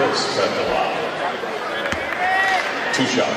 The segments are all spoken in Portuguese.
Chris Petalon. Two shots.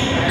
Player